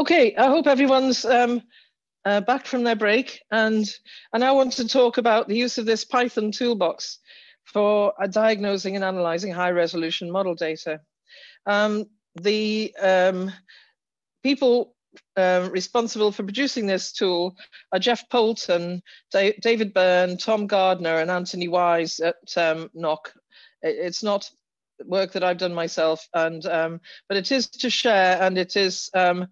Okay, I hope everyone's um, uh, back from their break. And and I want to talk about the use of this Python toolbox for uh, diagnosing and analyzing high resolution model data. Um, the um, people uh, responsible for producing this tool are Jeff Polton, da David Byrne, Tom Gardner, and Anthony Wise at um, NOC. It's not work that I've done myself, and um, but it is to share, and it is, um,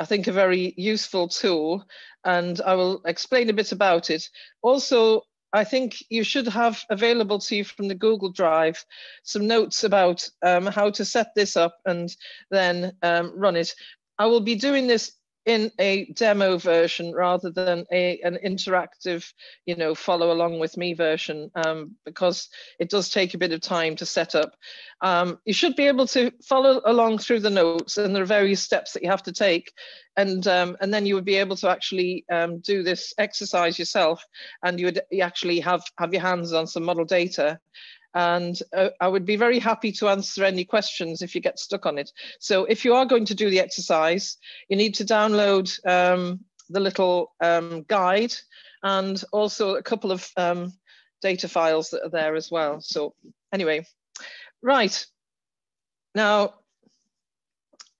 I think, a very useful tool, and I will explain a bit about it. Also, I think you should have available to you from the Google Drive some notes about um, how to set this up and then um, run it. I will be doing this in a demo version rather than a an interactive, you know, follow along with me version um, because it does take a bit of time to set up. Um, you should be able to follow along through the notes and there are various steps that you have to take and um, and then you would be able to actually um, do this exercise yourself and you would actually have have your hands on some model data and uh, I would be very happy to answer any questions if you get stuck on it. So if you are going to do the exercise, you need to download um, the little um, guide and also a couple of um, data files that are there as well. So anyway, right. Now,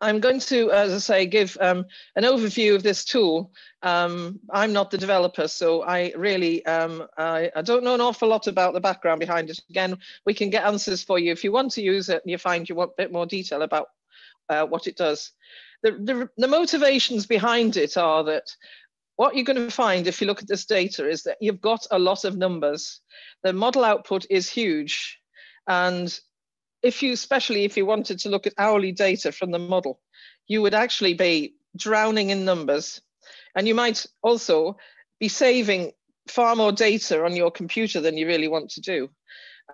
I'm going to, as I say, give um, an overview of this tool. Um, I'm not the developer, so I really, um, I, I, don't know an awful lot about the background behind it. Again, we can get answers for you if you want to use it and you find you want a bit more detail about uh, what it does. The, the, the motivations behind it are that what you're going to find if you look at this data is that you've got a lot of numbers. The model output is huge and if you, especially if you wanted to look at hourly data from the model, you would actually be drowning in numbers. And you might also be saving far more data on your computer than you really want to do.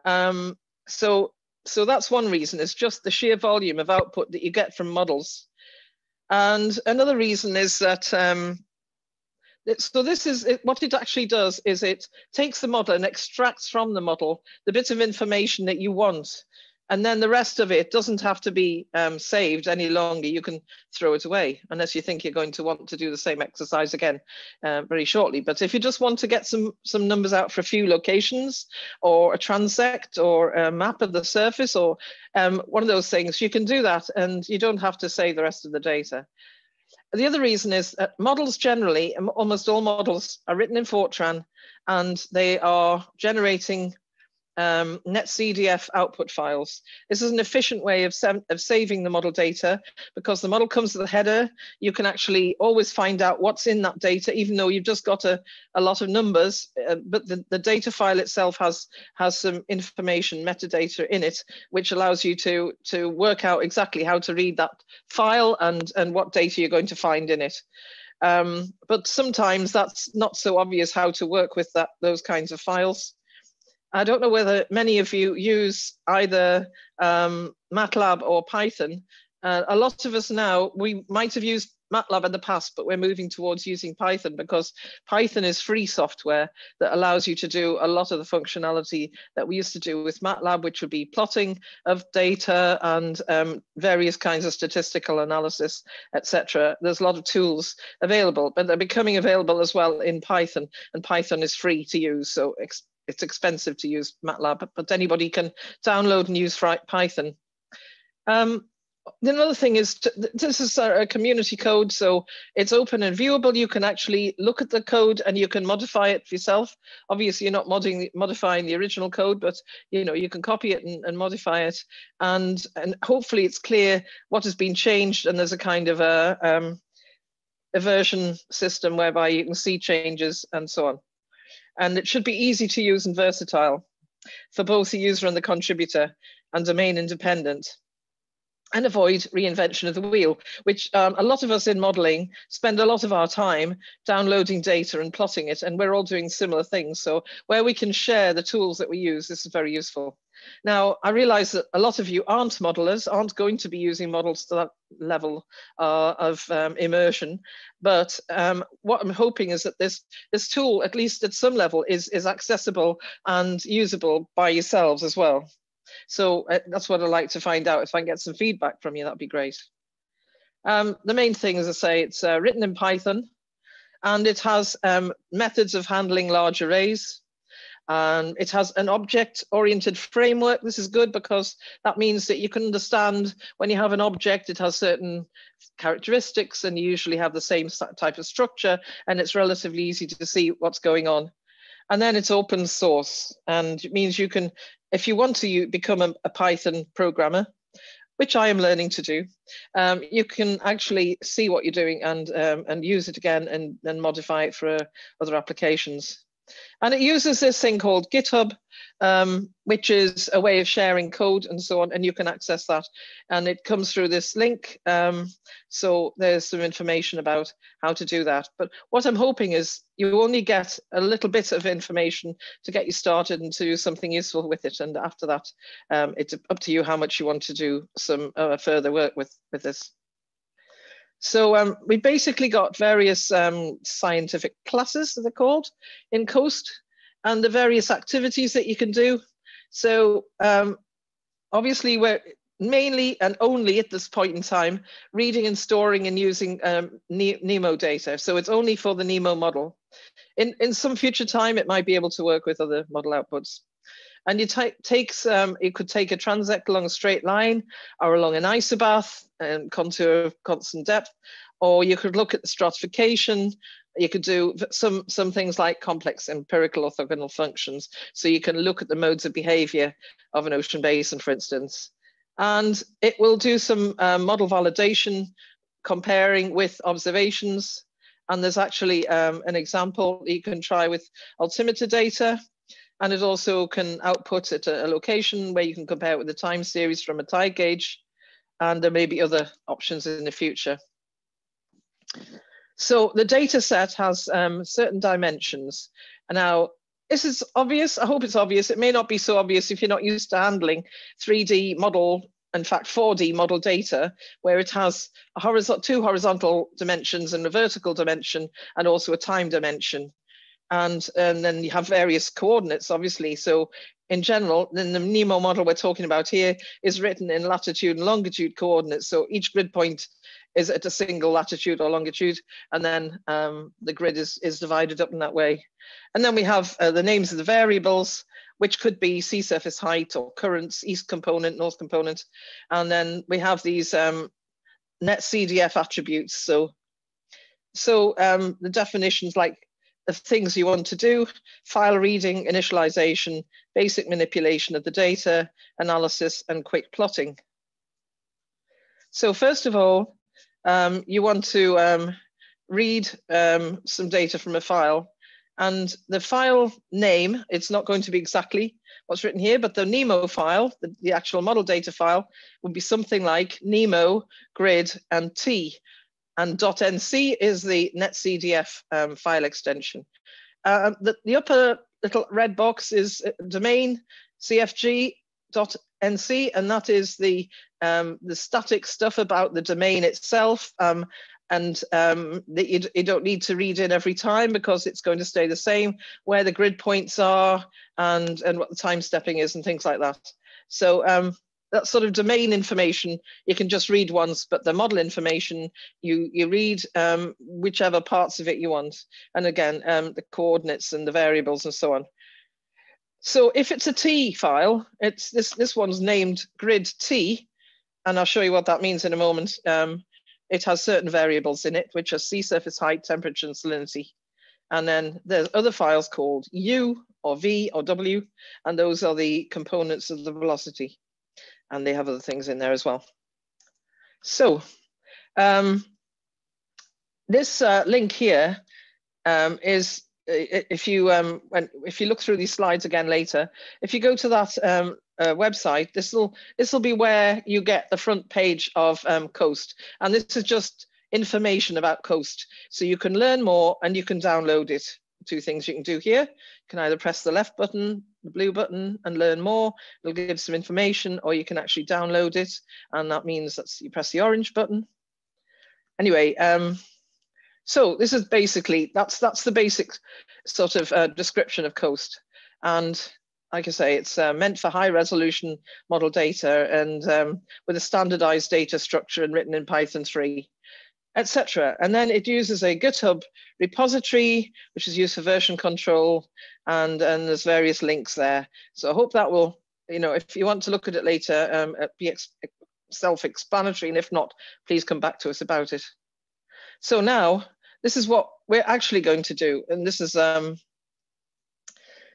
Um, so, so that's one reason, it's just the sheer volume of output that you get from models. And another reason is that, um, so this is, it, what it actually does is it takes the model and extracts from the model the bit of information that you want and then the rest of it doesn't have to be um, saved any longer. You can throw it away unless you think you're going to want to do the same exercise again uh, very shortly. But if you just want to get some, some numbers out for a few locations or a transect or a map of the surface or um, one of those things, you can do that and you don't have to save the rest of the data. The other reason is that models generally, almost all models are written in Fortran and they are generating um, NetCDF output files. This is an efficient way of, of saving the model data because the model comes with a header. You can actually always find out what's in that data, even though you've just got a, a lot of numbers, uh, but the, the data file itself has, has some information, metadata in it, which allows you to, to work out exactly how to read that file and, and what data you're going to find in it. Um, but sometimes that's not so obvious how to work with that those kinds of files. I don't know whether many of you use either um, MATLAB or Python. Uh, a lot of us now, we might have used MATLAB in the past, but we're moving towards using Python because Python is free software that allows you to do a lot of the functionality that we used to do with MATLAB, which would be plotting of data and um, various kinds of statistical analysis, etc. There's a lot of tools available, but they're becoming available as well in Python, and Python is free to use. So it's expensive to use MATLAB, but anybody can download and use Python. Um, another thing is to, this is a community code, so it's open and viewable. You can actually look at the code and you can modify it yourself. Obviously, you're not modding, modifying the original code, but you know you can copy it and, and modify it, and and hopefully it's clear what has been changed. And there's a kind of a um, a version system whereby you can see changes and so on and it should be easy to use and versatile for both the user and the contributor and domain independent and avoid reinvention of the wheel, which um, a lot of us in modeling spend a lot of our time downloading data and plotting it, and we're all doing similar things. So where we can share the tools that we use, this is very useful. Now, I realize that a lot of you aren't modelers, aren't going to be using models to that level uh, of um, immersion, but um, what I'm hoping is that this, this tool, at least at some level, is, is accessible and usable by yourselves as well. So uh, that's what I'd like to find out. If I can get some feedback from you, that'd be great. Um, the main thing, as I say, it's uh, written in Python and it has um, methods of handling large arrays. And it has an object-oriented framework. This is good because that means that you can understand when you have an object, it has certain characteristics and you usually have the same type of structure and it's relatively easy to see what's going on. And then it's open source and it means you can, if you want to become a, a Python programmer, which I am learning to do, um, you can actually see what you're doing and um, and use it again and then modify it for uh, other applications. And it uses this thing called GitHub, um, which is a way of sharing code and so on, and you can access that. And it comes through this link. Um, so there's some information about how to do that. But what I'm hoping is you only get a little bit of information to get you started and to do something useful with it. And after that, um, it's up to you how much you want to do some uh, further work with, with this. So um, we basically got various um, scientific classes, they're called, in COAST, and the various activities that you can do. So um, obviously we're mainly and only at this point in time reading and storing and using um, NEMO data. So it's only for the NEMO model. In, in some future time, it might be able to work with other model outputs. And you takes um, it could take a transect along a straight line or along an isobath and contour of constant depth, or you could look at the stratification. You could do some some things like complex empirical orthogonal functions. So you can look at the modes of behavior of an ocean basin, for instance. And it will do some uh, model validation, comparing with observations. And there's actually um, an example you can try with altimeter data and it also can output at a, location where you can compare it with the time series from a tide gauge. And there may be other options in the future. So the data set has um, certain dimensions. And now this is obvious. I hope it's obvious. It may not be so obvious if you're not used to handling 3D model, in fact, 4D model data, where it has horizontal, two horizontal dimensions and a vertical dimension, and also a time dimension and, and then you have various coordinates, obviously. So in general, then the NEMO model we're talking about here is written in latitude and longitude coordinates. So each grid point is at a single latitude or longitude, and then um, the grid is, is divided up in that way. And then we have uh, the names of the variables, which could be sea surface height or currents, east component, north component. And then we have these um, net CDF attributes. So, so um, the definitions like the things you want to do, file reading, initialization, basic manipulation of the data, analysis, and quick plotting. So first of all, um, you want to um, read um, some data from a file. And the file name, it's not going to be exactly what's written here, but the NEMO file, the, the actual model data file, would be something like NEMO, grid, and T and .nc is the netcdf um, file extension. Uh, the, the, upper little red box is uh, domain cfg.nc, and that is the, um, the static stuff about the domain itself. Um, and um, you, you, don't need to read in every time because it's going to stay the same, where the grid points are and, and what the time stepping is and things like that. So um, that sort of domain information you can just read once, but the model information you you read um, whichever parts of it you want, and again um, the coordinates and the variables and so on. So if it's a T file, it's this this one's named grid T, and I'll show you what that means in a moment. Um, it has certain variables in it, which are sea surface height, temperature, and salinity. And then there's other files called U or V or W, and those are the components of the velocity and they have other things in there as well. So um, this uh, link here um, is if you um, if you look through these slides again later, if you go to that um, uh, website, this will this will be where you get the front page of um, Coast, and this is just information about Coast, so you can learn more and you can download it. Two things you can do here: you can either press the left button the blue button and learn more. It'll give some information or you can actually download it. And that means that you press the orange button. Anyway, um, so this is basically, that's, that's the basic sort of uh, description of COAST. And like I say, it's uh, meant for high resolution model data and um, with a standardized data structure and written in Python 3. Etc. And then it uses a GitHub repository, which is used for version control, and, and there's various links there. So I hope that will, you know, if you want to look at it later, um, be self-explanatory, and if not, please come back to us about it. So now, this is what we're actually going to do, and this is um,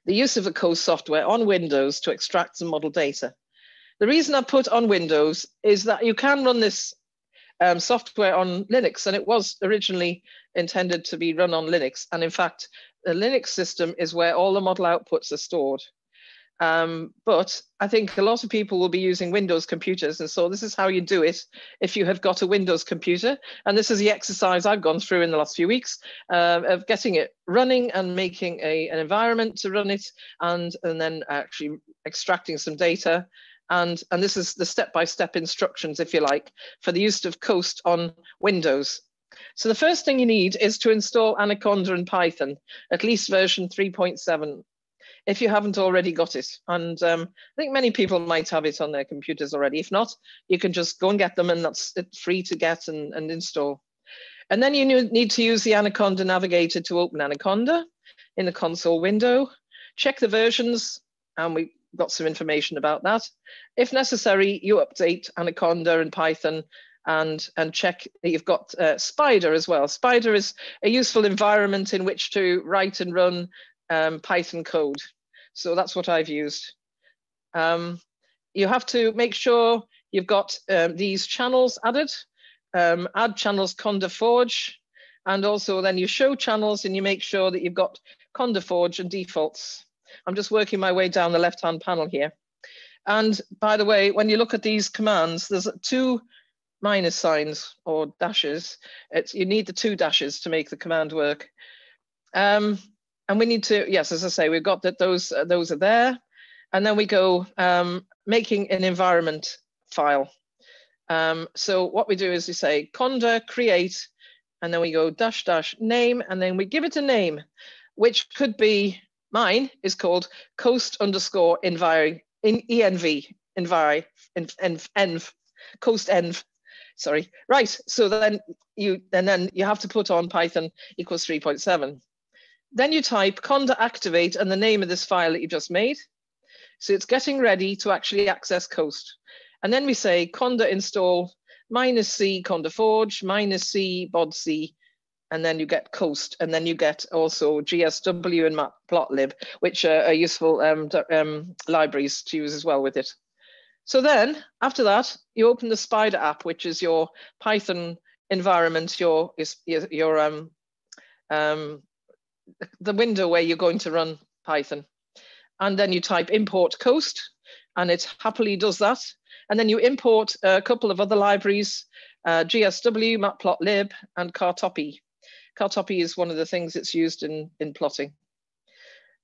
the use of the Coast software on Windows to extract some model data. The reason I put on Windows is that you can run this um, software on Linux, and it was originally intended to be run on Linux. And in fact, the Linux system is where all the model outputs are stored. Um, but I think a lot of people will be using Windows computers. And so this is how you do it if you have got a Windows computer. And this is the exercise I've gone through in the last few weeks uh, of getting it running and making a, an environment to run it and, and then actually extracting some data. And, and this is the step-by-step -step instructions, if you like, for the use of Coast on Windows. So the first thing you need is to install Anaconda and Python, at least version 3.7 if you haven't already got it. And um, I think many people might have it on their computers already. If not, you can just go and get them and that's free to get and, and install. And then you need to use the Anaconda Navigator to open Anaconda in the console window. Check the versions, and we got some information about that. If necessary, you update Anaconda and Python and, and check that you've got uh, Spyder as well. Spyder is a useful environment in which to write and run um, Python code. So that's what I've used. Um, you have to make sure you've got um, these channels added, um, add channels Conda Forge, and also then you show channels and you make sure that you've got Conda Forge and defaults. I'm just working my way down the left-hand panel here. And by the way, when you look at these commands, there's two minus signs or dashes. It's, you need the two dashes to make the command work. Um, and we need to yes as i say we've got that those uh, those are there and then we go um, making an environment file um, so what we do is we say conda create and then we go dash dash name and then we give it a name which could be mine is called coast underscore envi in env envi env, env coast env sorry right so then you and then you have to put on python equals 3.7 then you type conda activate and the name of this file that you just made. So it's getting ready to actually access Coast. And then we say conda install minus C conda forge, minus C bodc, and then you get Coast. And then you get also GSW and matplotlib, which are, are useful um, um, libraries to use as well with it. So then after that, you open the Spyder app, which is your Python environment, your, your, your um, um, the window where you're going to run Python. And then you type import coast and it happily does that. And then you import a couple of other libraries, uh, GSW, matplotlib, and Cartopy. Cartopy is one of the things that's used in, in plotting.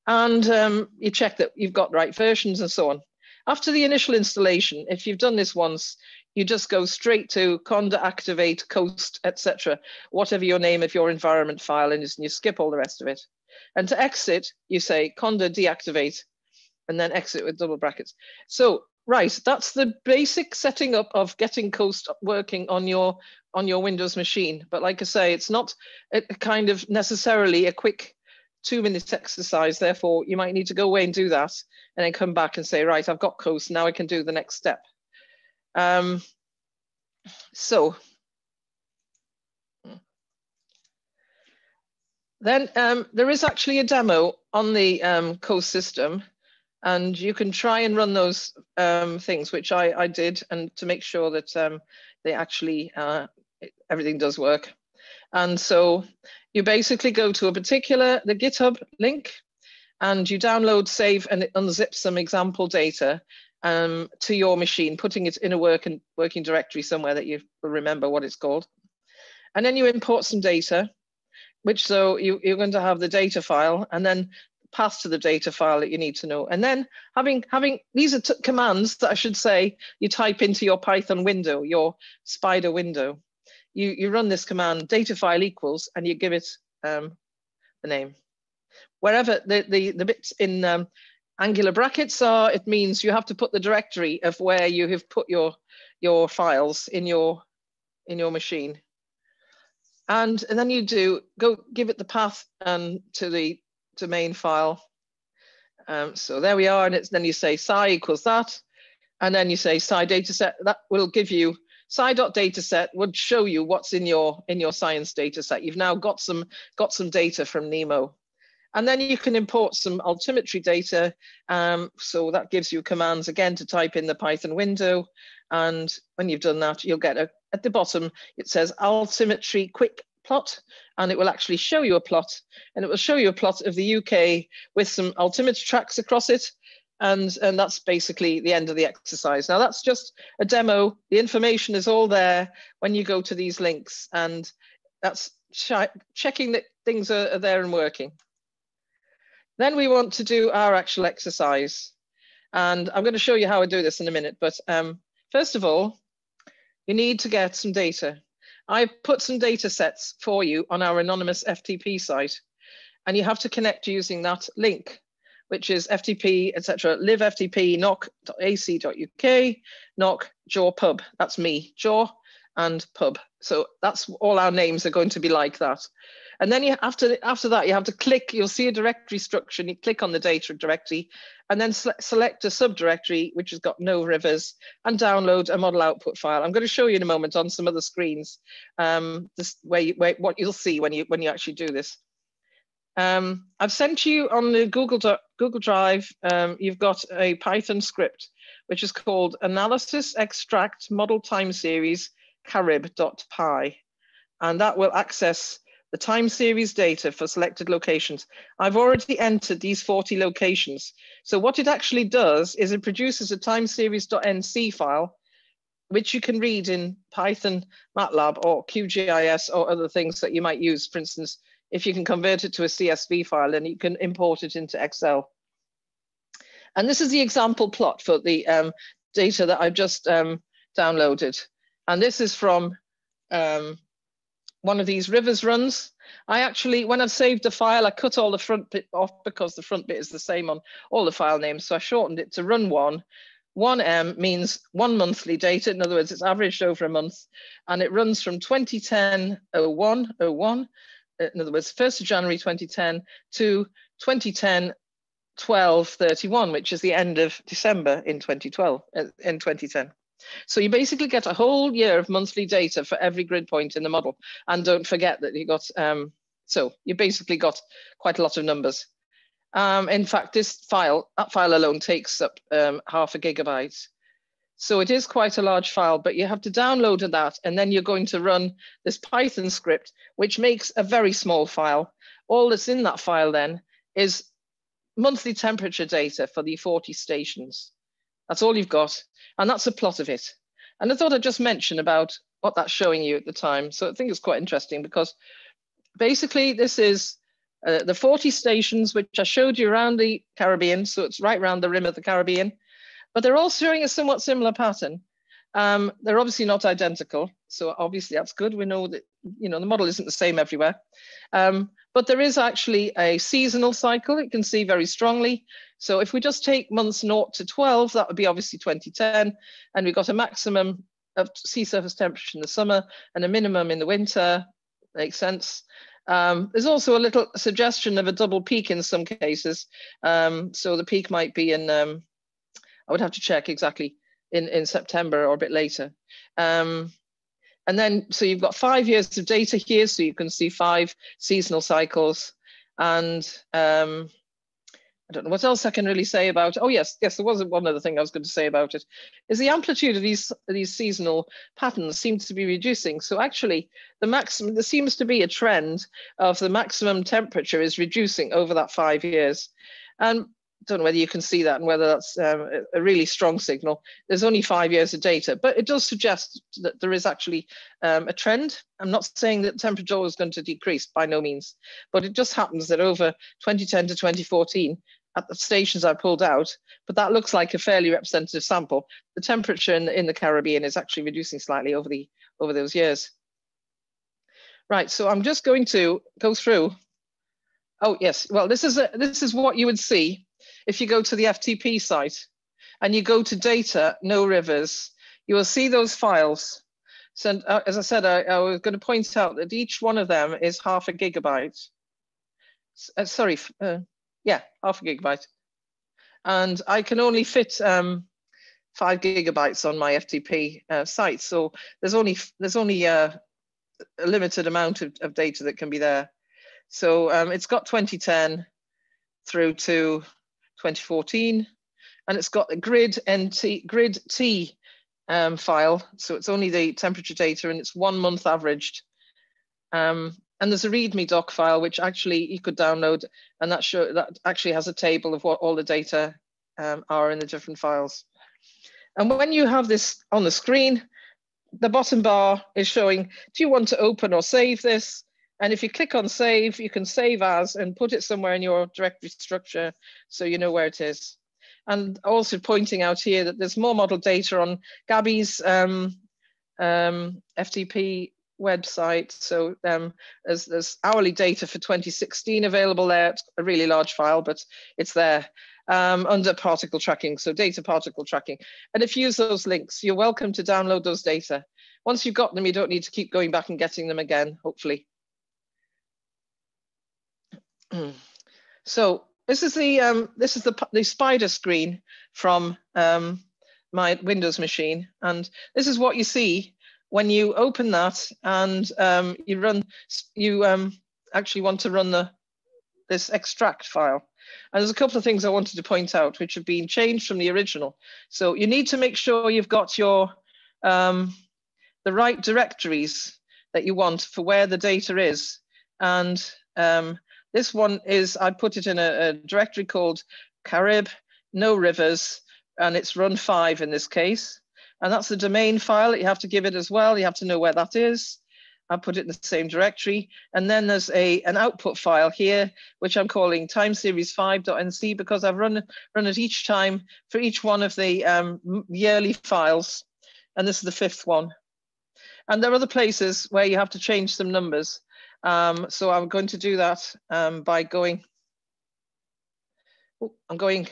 And um, you check that you've got right versions and so on. After the initial installation, if you've done this once, you just go straight to conda activate coast etc whatever your name of your environment file is and you skip all the rest of it and to exit you say conda deactivate and then exit with double brackets so right that's the basic setting up of getting coast working on your on your windows machine. But like i say it's not a kind of necessarily a quick two minute exercise. Therefore you might need to go away and do that and then come back and say right i've got coast now i can do the next step. Um, so then um, there is actually a demo on the um, Coast system. And you can try and run those um, things, which I, I did, and to make sure that um, they actually, uh, everything does work. And so you basically go to a particular, the GitHub link, and you download, save, and it unzips some example data um, to your machine, putting it in a working, working directory somewhere that you remember what it's called. And then you import some data, which so you, you're going to have the data file and then pass to the data file that you need to know. And then having, having these are commands that I should say you type into your Python window, your Spyder window. You, you run this command data file equals and you give it um, the name. Wherever the, the, the bits in um, Angular brackets are, it means you have to put the directory of where you have put your, your files in your, in your machine. And, and then you do go give it the path and to the to main file. Um, so there we are, and it's then you say sci equals that, and then you say sci dataset. That will give you sci.dataset would show you what's in your in your science dataset. You've now got some got some data from NEMO. And then you can import some altimetry data. Um, so that gives you commands again to type in the Python window. And when you've done that, you'll get a, at the bottom, it says altimetry quick plot, and it will actually show you a plot. And it will show you a plot of the UK with some altimeter tracks across it. And, and that's basically the end of the exercise. Now that's just a demo. The information is all there when you go to these links and that's checking that things are, are there and working. Then we want to do our actual exercise. And I'm going to show you how I do this in a minute. But um, first of all, you need to get some data. i've put some data sets for you on our anonymous FTP site. And you have to connect using that link, which is FTP, etc. live FTP, noc.ac.uk, noc, jaw pub. That's me, jaw and pub. So that's all our names are going to be like that. And then you after after that, you have to click, you'll see a directory structure and you click on the data directory and then select a subdirectory, which has got no rivers and download a model output file. I'm going to show you in a moment on some other screens um, this where, you, where what you'll see when you when you actually do this. Um, I've sent you on the Google, Google Drive, um, you've got a Python script, which is called analysis extract model time series carib.py. And that will access the time series data for selected locations. I've already entered these 40 locations. So what it actually does is it produces a time series.nc file, which you can read in Python, MATLAB, or QGIS, or other things that you might use. For instance, if you can convert it to a CSV file, and you can import it into Excel. And this is the example plot for the um, data that I've just um, downloaded. And this is from um, one of these rivers runs. I actually, when I've saved the file, I cut all the front bit off because the front bit is the same on all the file names. So I shortened it to run one. 1M means one monthly data. In other words, it's averaged over a month and it runs from 2010 01, 01 in other words, 1st of January 2010 to 2010 12 31, which is the end of December in 2012, uh, in 2010. So you basically get a whole year of monthly data for every grid point in the model. And don't forget that you got, um, so you basically got quite a lot of numbers. Um, in fact, this file, that file alone takes up um, half a gigabyte. So it is quite a large file, but you have to download that and then you're going to run this Python script, which makes a very small file. All that's in that file then is monthly temperature data for the 40 stations. That's all you've got. And that's a plot of it. And I thought I'd just mention about what that's showing you at the time. So I think it's quite interesting because basically this is uh, the 40 stations, which I showed you around the Caribbean. So it's right around the rim of the Caribbean, but they're all showing a somewhat similar pattern. Um, they're obviously not identical. So obviously that's good. We know that, you know, the model isn't the same everywhere. Um, but there is actually a seasonal cycle. You can see very strongly. So if we just take months 0 to 12, that would be obviously 2010. And we've got a maximum of sea surface temperature in the summer and a minimum in the winter. Makes sense. Um, there's also a little suggestion of a double peak in some cases. Um, so the peak might be in, um, I would have to check exactly, in, in September or a bit later. Um, and then, so you've got five years of data here, so you can see five seasonal cycles. And um, I don't know what else I can really say about. Oh, yes, yes, there was one other thing I was going to say about it, is the amplitude of these, these seasonal patterns seems to be reducing. So actually, the maximum, there seems to be a trend of the maximum temperature is reducing over that five years. And don't know whether you can see that and whether that's um, a really strong signal. There's only five years of data, but it does suggest that there is actually um, a trend. I'm not saying that the temperature is going to decrease by no means, but it just happens that over 2010 to 2014, at the stations I pulled out, but that looks like a fairly representative sample. The temperature in the, in the Caribbean is actually reducing slightly over the over those years. Right, so I'm just going to go through. Oh yes, well this is a, this is what you would see if you go to the FTP site and you go to data, no rivers, you will see those files. So uh, as I said, I, I, was going to point out that each one of them is half a gigabyte. Uh, sorry, uh, yeah, half a gigabyte. And I can only fit um, five gigabytes on my FTP uh, site. So there's only there's only uh, a limited amount of, of, data that can be there. So um, it's got 2010 through to 2014, and it's got a grid NT grid T um, file. So it's only the temperature data and it's one month averaged. Um, and there's a README doc file, which actually you could download and that show that actually has a table of what all the data um, are in the different files. And when you have this on the screen, the bottom bar is showing, do you want to open or save this? And if you click on save, you can save as and put it somewhere in your directory structure so you know where it is and also pointing out here that there's more model data on Gabby's um, um, FTP website. So um, there's, there's, hourly data for 2016 available there. It's a really large file, but it's there um, under particle tracking. So data particle tracking. And if you use those links, you're welcome to download those data. Once you've got them, you don't need to keep going back and getting them again, hopefully. So this is the um, this is the the Spyder screen from um, my Windows machine, and this is what you see when you open that and um, you run. You um, actually want to run the this extract file. And there's a couple of things I wanted to point out which have been changed from the original. So you need to make sure you've got your um, the right directories that you want for where the data is. And um, this one is, I put it in a, a directory called Carib, no rivers, and it's run five in this case. And that's the domain file that you have to give it as well. You have to know where that is. I put it in the same directory. And then there's a an output file here, which I'm calling time series 5.nc because I've run, run it each time for each one of the um, yearly files. And this is the fifth one. And there are other places where you have to change some numbers. Um, so I'm going to do that um, by going, oh, I'm going,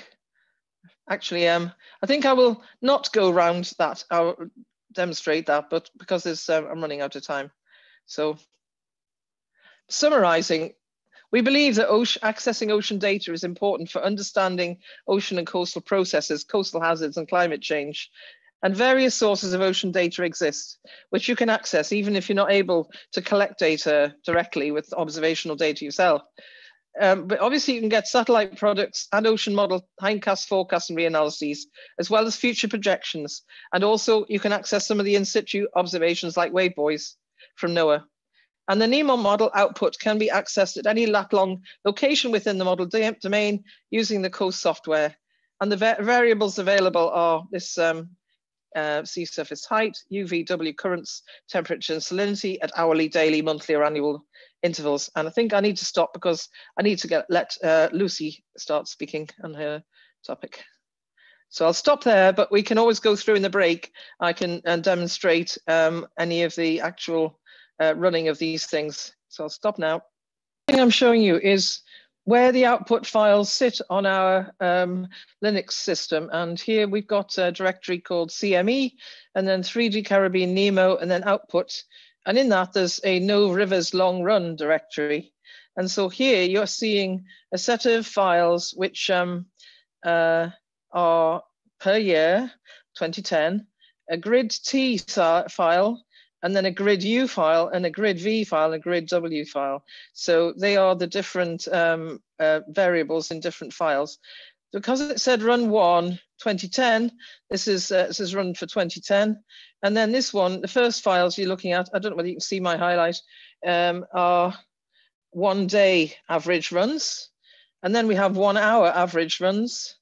actually, um, I think I will not go around that, I'll demonstrate that, but because uh, I'm running out of time. So summarizing, we believe that ocean, accessing ocean data is important for understanding ocean and coastal processes, coastal hazards and climate change, and various sources of ocean data exist, which you can access even if you're not able to collect data directly with observational data yourself. Um, but obviously you can get satellite products and ocean model hindcast forecasts and reanalyses, as well as future projections. And also you can access some of the in situ observations like wave buoys from NOAA. And the NEMO model output can be accessed at any lat long location within the model domain using the COAST software. And the va variables available are this um, uh, sea surface height, UVW currents, temperature and salinity at hourly, daily, monthly or annual intervals. And I think I need to stop because I need to get let uh, Lucy start speaking on her topic. So I'll stop there, but we can always go through in the break. I can uh, demonstrate um, any of the actual uh, running of these things. So I'll stop now. The thing I'm showing you is where the output files sit on our um, Linux system. And here we've got a directory called CME, and then 3D Caribbean Nemo, and then output. And in that, there's a No Rivers Long Run directory. And so here you're seeing a set of files which um, uh, are per year, 2010, a grid T file, and then a grid U file and a grid V file and a grid W file. So they are the different um, uh, variables in different files. Because it said run one 2010, this is, uh, this is run for 2010. And then this one, the first files you're looking at, I don't know whether you can see my highlight, um, are one day average runs. And then we have one hour average runs.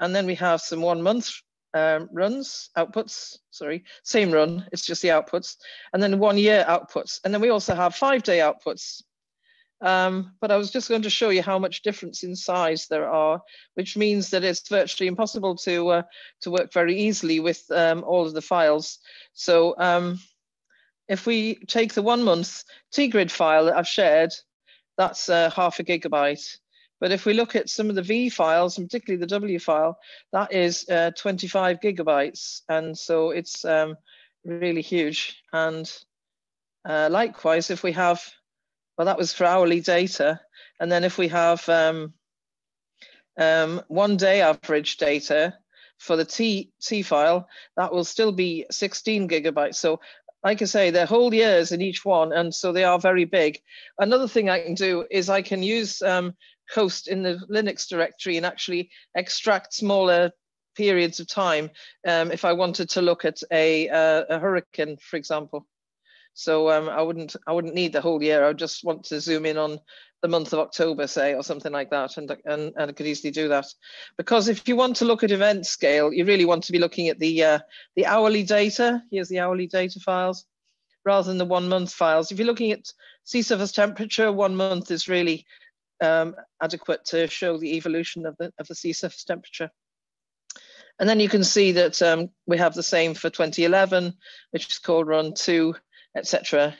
And then we have some one month um, runs, outputs, sorry, same run, it's just the outputs, and then one year outputs. And then we also have five day outputs. Um, but I was just going to show you how much difference in size there are, which means that it's virtually impossible to, uh, to work very easily with um, all of the files. So um, if we take the one month T-grid file that I've shared, that's uh, half a gigabyte. But if we look at some of the V files, and particularly the W file, that is uh, 25 gigabytes. And so it's um, really huge. And uh, likewise, if we have, well, that was for hourly data. And then if we have um, um, one day average data for the T, T file, that will still be 16 gigabytes. So like I say, they're whole years in each one, and so they are very big. Another thing I can do is I can use um, Coast in the Linux directory and actually extract smaller periods of time um, if I wanted to look at a, uh, a hurricane, for example. So um, I wouldn't I wouldn't need the whole year. I would just want to zoom in on the month of October, say, or something like that, and, and, and I could easily do that. Because if you want to look at event scale, you really want to be looking at the uh, the hourly data. Here's the hourly data files, rather than the one month files. If you're looking at sea surface temperature, one month is really um, adequate to show the evolution of the of the sea surface temperature. And then you can see that um, we have the same for 2011, which is called run two, etc.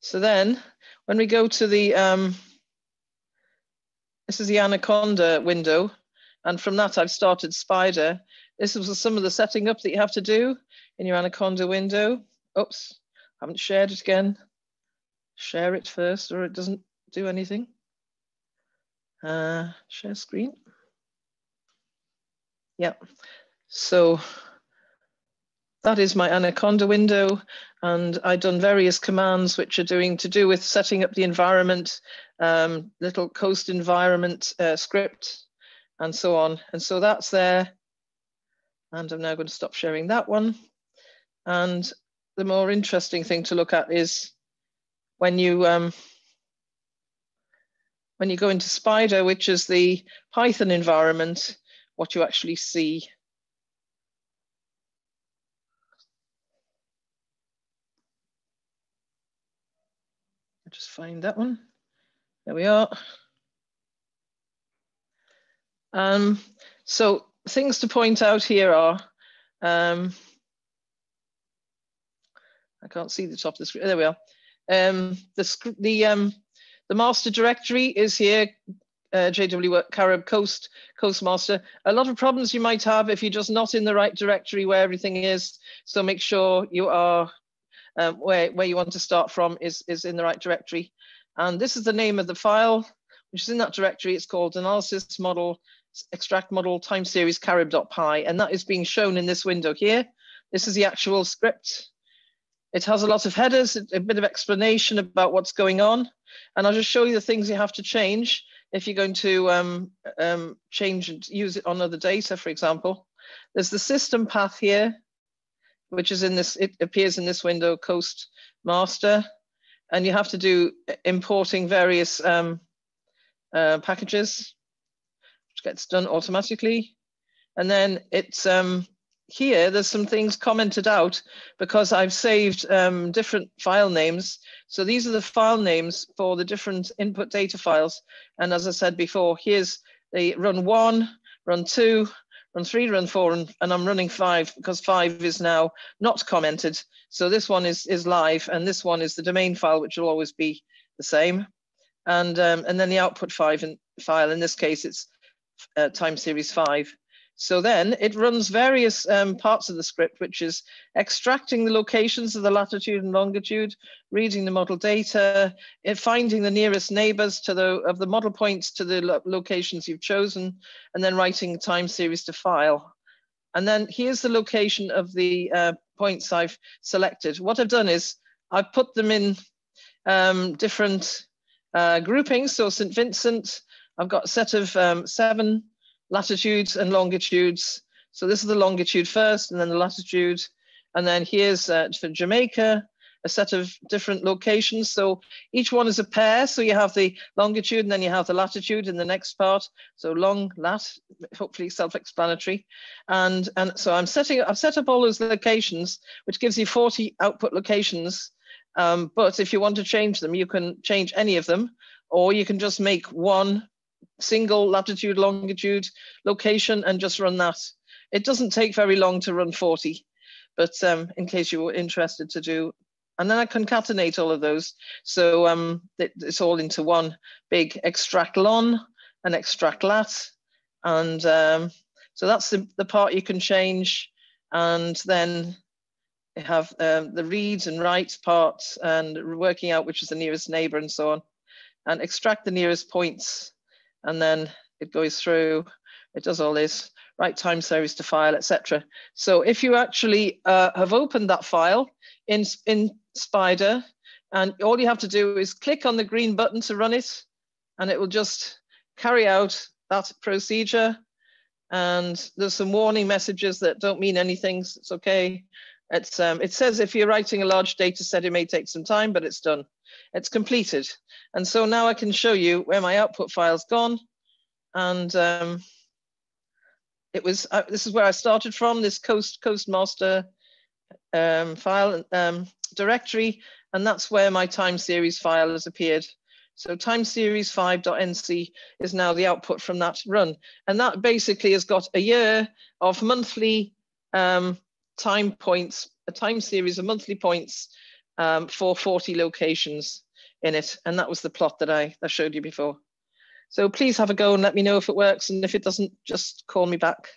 So then when we go to the, um, this is the Anaconda window. And from that, I've started Spyder. This was some of the setting up that you have to do in your Anaconda window. Oops, haven't shared it again. Share it first or it doesn't do anything. Uh, share screen. Yeah, so that is my Anaconda window. And I've done various commands which are doing to do with setting up the environment, um, little coast environment uh, script, and so on. And so that's there. And I'm now going to stop sharing that one. And the more interesting thing to look at is when you um, when you go into Spyder, which is the Python environment, what you actually see I just find that one. There we are. Um, so things to point out here are, um, I can't see the top of the screen. There we are. Um, the the um, the master directory is here. Uh, JW Carib Coast Coast Master. A lot of problems you might have if you're just not in the right directory where everything is. So make sure you are um, where, where you want to start from is, is in the right directory. And this is the name of the file, which is in that directory. It's called analysis model, extract model time series carib.py. And that is being shown in this window here. This is the actual script. It has a lot of headers, a bit of explanation about what's going on. And I'll just show you the things you have to change if you're going to um, um, change and use it on other data, for example. There's the system path here, which is in this, it appears in this window, Coast Master, and you have to do importing various um, uh, packages, which gets done automatically. And then it's um, here, there's some things commented out because I've saved um, different file names. So these are the file names for the different input data files. And as I said before, here's the run one, run two, run three, run four, and, and I'm running five because five is now not commented. So this one is, is live, and this one is the domain file, which will always be the same. And, um, and then the output five in, file, in this case, it's uh, time series five. So then it runs various um, parts of the script, which is extracting the locations of the latitude and longitude, reading the model data, finding the nearest neighbors to the of the model points to the lo locations you've chosen, and then writing time series to file. And then here's the location of the uh, points I've selected. What I've done is I've put them in um, different uh, groupings. So St. Vincent, I've got a set of um, seven latitudes and longitudes. So this is the longitude first and then the latitude. And then here's uh, for Jamaica, a set of different locations. So each one is a pair. So you have the longitude and then you have the latitude in the next part. So long lat, hopefully self-explanatory. And, and so I'm setting, I've set up all those locations, which gives you 40 output locations. Um, but if you want to change them, you can change any of them, or you can just make one single latitude, longitude, location, and just run that. It doesn't take very long to run 40, but um, in case you were interested to do, and then I concatenate all of those. So um, it, it's all into one big extract lon and extract lat. And um, so that's the, the part you can change. And then they have um, the reads and writes parts and working out which is the nearest neighbor and so on. And extract the nearest points. And then it goes through, it does all this, write time series to file, etc. So if you actually uh, have opened that file in, in Spyder, and all you have to do is click on the green button to run it, and it will just carry out that procedure. And there's some warning messages that don't mean anything. It's okay. It's, um, it says if you're writing a large data set, it may take some time, but it's done. It's completed. And so now I can show you where my output file's gone. And um, it was, uh, this is where I started from, this COAsT, COAsT Master um, file um, directory. And that's where my time series file has appeared. So time series 5.nc is now the output from that run. And that basically has got a year of monthly um, time points, a time series of monthly points um, for 40 locations in it. And that was the plot that I, I showed you before. So please have a go and let me know if it works. And if it doesn't, just call me back.